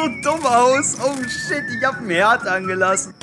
so dumm aus. Oh shit, ich hab einen Herd angelassen.